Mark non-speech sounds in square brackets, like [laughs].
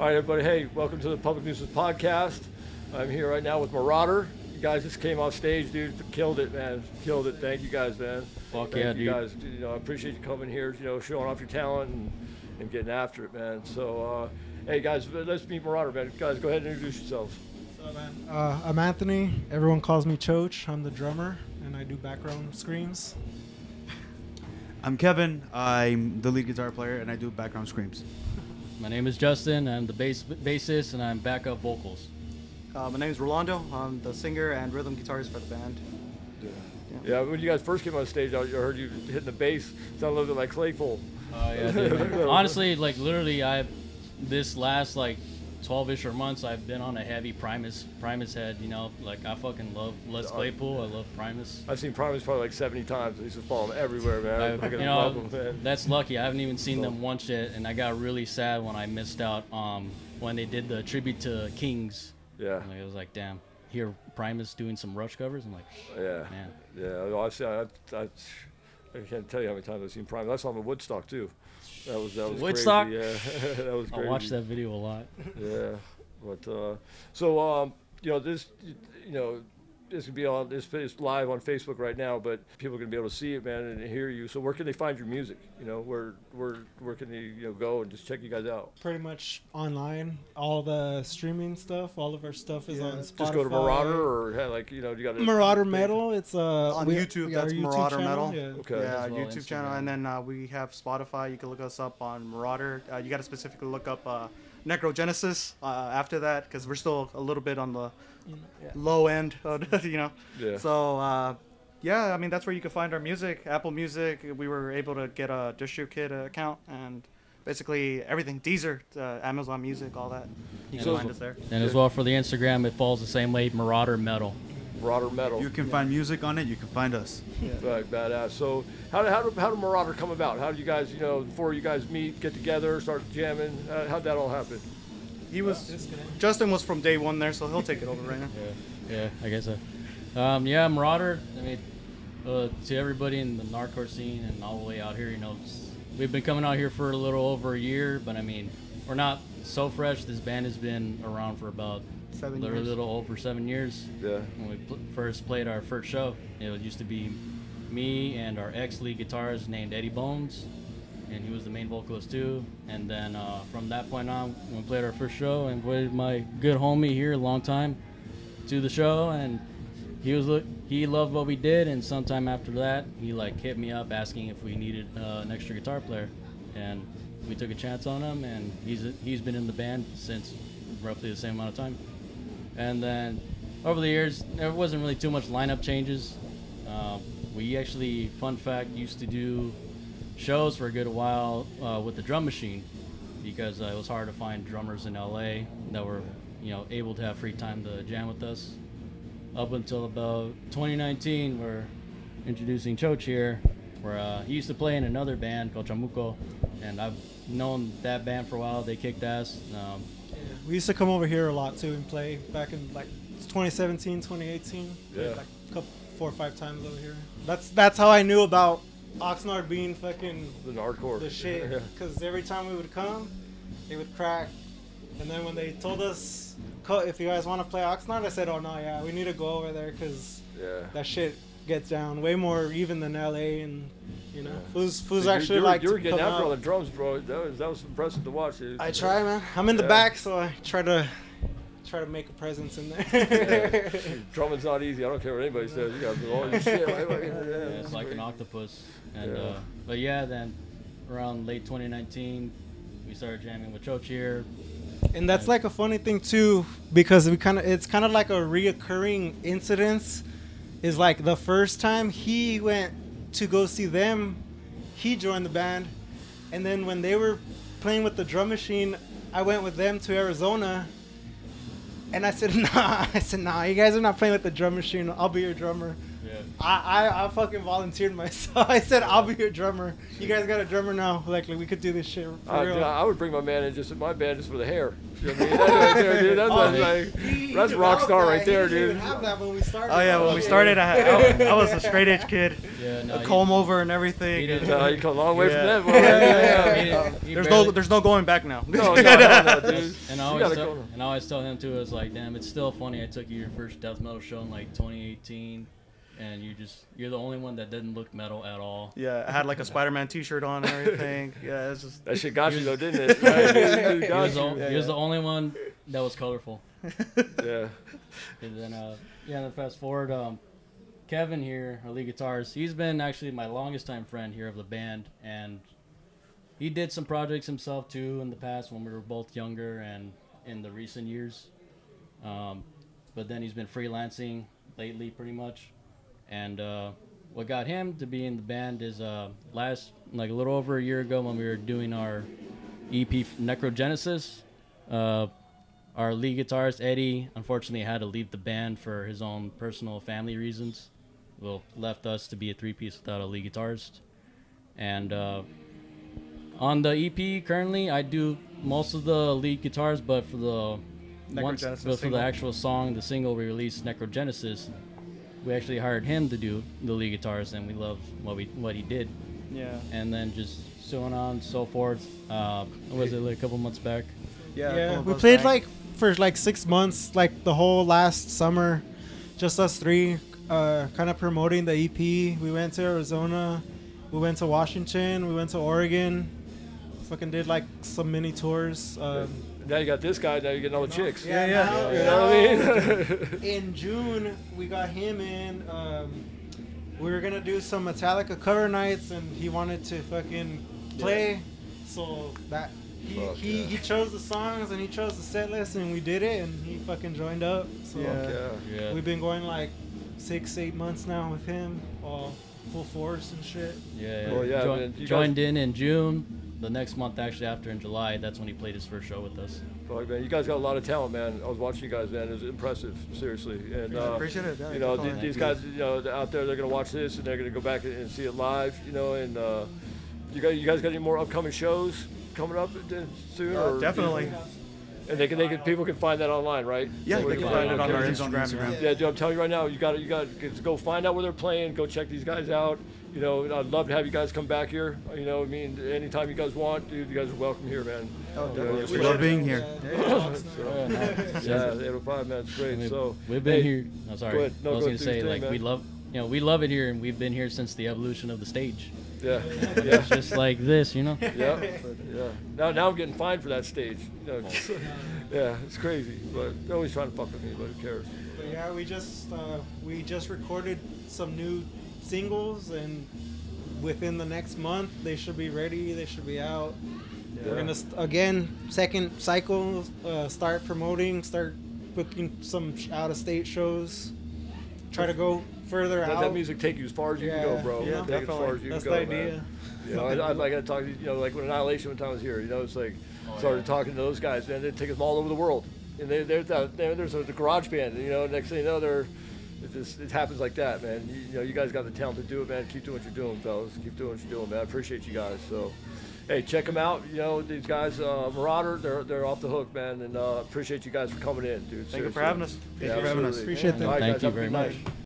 All right, everybody. Hey, welcome to the Public Nuisance Podcast. I'm here right now with Marauder. You guys just came off stage, dude. Killed it, man. Killed it. Thank you guys, man. Fuck Thank yeah, you dude. guys. You know, I appreciate you coming here. You know, showing off your talent and, and getting after it, man. So, uh, hey, guys, let's meet Marauder, man. Guys, go ahead and introduce yourselves. Uh, I'm Anthony. Everyone calls me Choach. I'm the drummer, and I do background screams. I'm Kevin. I'm the lead guitar player, and I do background screams. My name is Justin. I'm the bass bassist, and I'm backup vocals. Uh, my name is Rolando. I'm the singer and rhythm guitarist for the band. Yeah, Yeah. when you guys first came on stage, I I heard you hitting the bass. Sounded a little bit like Claypool. Oh yeah, [laughs] honestly, like literally, I this last like 12ish or months, I've been on a heavy Primus Primus head. You know, like I fucking love Les Claypool. I love Primus. I've seen Primus probably like 70 times. I used to follow everywhere, man. I, I, you know, man. that's lucky. I haven't even seen them once yet, and I got really sad when I missed out um, when they did the tribute to Kings. Yeah, Like, it was like, damn, here Primus doing some Rush covers. I'm like, yeah, man. yeah. I, see, I, I, I can't tell you how many times I've seen Primus. I saw him at Woodstock too. That was that was Woodstock? Crazy. Yeah, [laughs] that was I watched that video a lot. Yeah, but uh, so um, you know this, you know. This could be on this is live on Facebook right now, but people are gonna be able to see it, man, and hear you. So where can they find your music? You know, where where where can they you know go and just check you guys out? Pretty much online. All the streaming stuff, all of our stuff is on Spotify. Just go to Marauder or hey, like you know you got a Marauder Metal. It's uh, On we- YouTube, we that's YouTube Marauder channel, Metal. Yeah. Okay. Yeah, well YouTube channel, and then uh, we have Spotify. You can look us up on Marauder. Uh, you got to specifically look up uh, Necrogenesis uh, after that because we're still a little bit on the low end, [laughs] you know. Yeah. So uh, yeah, I mean that's where you can find our music. Apple Music. We were able to get a DistroKid account and basically everything. Deezer, uh, Amazon Music, all that. You can So- find us there. And as well for the Instagram, it falls the same way, Marauder Metal. Marauder Metal. You can find music on it. You can find us. Yeah. Right, badass. So, how did, how did, how did Marauder come about? How did you guys, you know, before you guys meet, get together, start jamming? How, how'd that all happen? He was Justin was from day one there, so he'll take it over right now. Yeah, yeah, I guess so. Um, yeah, Marauder. I mean, uh, to everybody in the narco scene and all the way out here, you know, we've been coming out here for a little over a year, but I mean, we're not so fresh. This band has been around for about Seven a little, years. little over seven years. Yeah. When we pl- first played our first show, it used to be me and our ex-lead guitarist named Eddie Bones, and he was the main vocalist too. And then uh, from that point on, we played our first show, and invited my good homie here, a long time, to the show, and he was he loved what we did. And sometime after that, he like hit me up asking if we needed uh, an extra guitar player, and we took a chance on him, and he's he's been in the band since roughly the same amount of time. And then over the years, there wasn't really too much lineup changes. Uh, we actually, fun fact, used to do shows for a good while uh, with the drum machine because uh, it was hard to find drummers in LA that were, you know, able to have free time to jam with us. Up until about 2019, we're introducing Choach here, where uh, he used to play in another band called Chamuco, and I've known that band for a while. They kicked ass. Um, We used to come over here a lot too and play back in like 2017, 2018. Yeah. Like a couple, four or five times over here. That's that's how I knew about Oxnard being fucking The hardcore. the shit. [laughs] Yeah. Because every time we would come, they would crack. And then when they told us, if you guys want to play Oxnard, I said, oh no, yeah, we need to go over there because Yeah. that shit gets down way more even than LA and you know, Yeah. who's who's You- actually like you were getting after all the drums, bro. That was that was impressive to watch. Dude. I uh, try, man. I'm in the back, so I try to try to make a presence in there. Yeah. [laughs] Drumming's not easy. I don't care what anybody says. You got to do all this shit. Like, like, yeah, Yeah, it's it's like an octopus. And Yeah. uh, but yeah, then around late 2019, we started jamming with Choach here. and that's like a funny thing too, because we kind of it's kind of like a reoccurring incidents. Is like the first time he went to go see them, he joined the band, and then when they were playing with the drum machine, I went with them to Arizona. And I said, [laughs] nah. I said, nah. You guys are not playing with the drum machine. I'll be your drummer. Yeah. I, I I fucking volunteered myself. [laughs] I said I'll be your drummer. You guys got a drummer now. Like, like we could do this shit for I, real. I would bring my man in just my band just for the hair. You know I mean? [laughs] That's right there, dude. That's, Oh, that's he- like, he rock star that. right He there, didn't dude. have that when we started. Oh yeah, when we started, I, I, I was a straight edge kid, Yeah, no, a he- comb over and everything. he didn't- No, you come a long way Yeah. from that, boy. Yeah, yeah. he didn't- he There's barely- no, there's no going back now. No, no, [laughs] no, no, dude. And I always tell, go. and I always tell him too. It's like, damn, it's still funny. I took you your first death metal show in like 2018, and you just you're the only one that didn't look metal at all. Yeah, I had like a [laughs] Spider-Man T-shirt on and everything. [laughs] Yeah, it's just That shit got you though, didn't it? [laughs] Right? It He got was, the, you. o- he was the only one that was colorful. Yeah. And then, uh, yeah, then fast forward, um, Kevin here, our lead guitarist, he's been actually my longest time friend here of the band, and he did some projects himself too in the past when we were both younger and in the recent years. Um, but then he's been freelancing lately, pretty much. And uh, what got him to be in the band is uh, last, like a little over a year ago, when we were doing our EP Necrogenesis. Uh, our lead guitarist Eddie unfortunately had to leave the band for his own personal family reasons. Well, left us to be a three-piece without a lead guitarist. And uh, on the EP currently, I do most of the lead guitars, but for the once, but for the actual song, the single we released, Necrogenesis, we actually hired him to do the lead guitars, and we love what we what he did. yeah, And then just so on and so forth. Uh, was it like a couple months back? yeah. Yeah, couple we played back. like for like six months, like the whole last summer, just us three, uh, kind of promoting the EP. We went to Arizona, we went to Washington, we went to Oregon, fucking did like some mini tours. Um, Now you got this guy. Now you get all the chicks. yeah, yeah. now- You know what I mean? [laughs] in June, we got him in. Um, we were gonna do some Metallica cover nights, and he wanted to fucking play. So that he Fuck he, yeah. he chose the songs and he chose the set list, and we did it, and he fucking joined up. So Yeah. yeah. Yeah. we've been going like six, eight months now with him, all full force and shit. Yeah, Well, yeah, Jo- man, you joined in in June. The next month, actually, after in July, that's when he played his first show with us. Fuck, man, you guys got a lot of talent, man. I was watching you guys, man. It was impressive, seriously. And uh, Appreciate it, yeah, you know, definitely. these guys, you know, out there, they're gonna watch this and they're gonna go back and- and see it live. You know, and uh, you guys, you guys got any more upcoming shows coming up soon? Uh, or definitely. And they can, they can, people can find that online, right? Yeah, So they can find it on our okay. Instagram. Yeah, dude, I'm telling you right now, you got to you got to go find out where they're playing. Go check these guys out. You know, I'd love to have you guys come back here. You know, I mean, anytime you guys want, dude, you guys are welcome here, man. Oh, You know, definitely. it's We great. love being here. [laughs] Yeah, no, Yeah, 805, man, it's great. We've, so we've been hey, here. No, sorry. go ahead. No, I was go gonna say your thing, like man. we love, you know, we love it here, and we've been here since the evolution of the stage. Yeah, But yeah, It's just like this, you know. [laughs] yeah, yeah. Now, now I'm getting fined for that stage. You know, [laughs] yeah, it's crazy, but they're always trying to fuck with me, but who cares? But yeah, we just uh, we just recorded some new singles, and within the next month they should be ready. They should be out. We're gonna st- again second cycle uh, start promoting, start booking some out of state shows. Try to go further Let out. that music take you as far as you can go, bro. yeah, take it as far as you That's can the idea. man. You know, I, I'd like to talk to you, you know, like when Annihilation one time was here, you know, it's like, started talking to those guys, man, they take us all over the world. And they, they're, they're, they're, there's a, the garage band, you know, next thing you know, they're, it just, it happens like that, man. You, you know, you guys got the talent to do it, man. Keep doing what you're doing, fellas. Keep doing what you're doing, man. I appreciate you guys. So, hey, check them out. You know, these guys, uh, Marauder, they're, they're off the hook, man. And uh, appreciate you guys for coming in, dude. Thank you for having us. Yeah, you for having us. absolutely. Appreciate that. All right, Thank guys, you very much. night.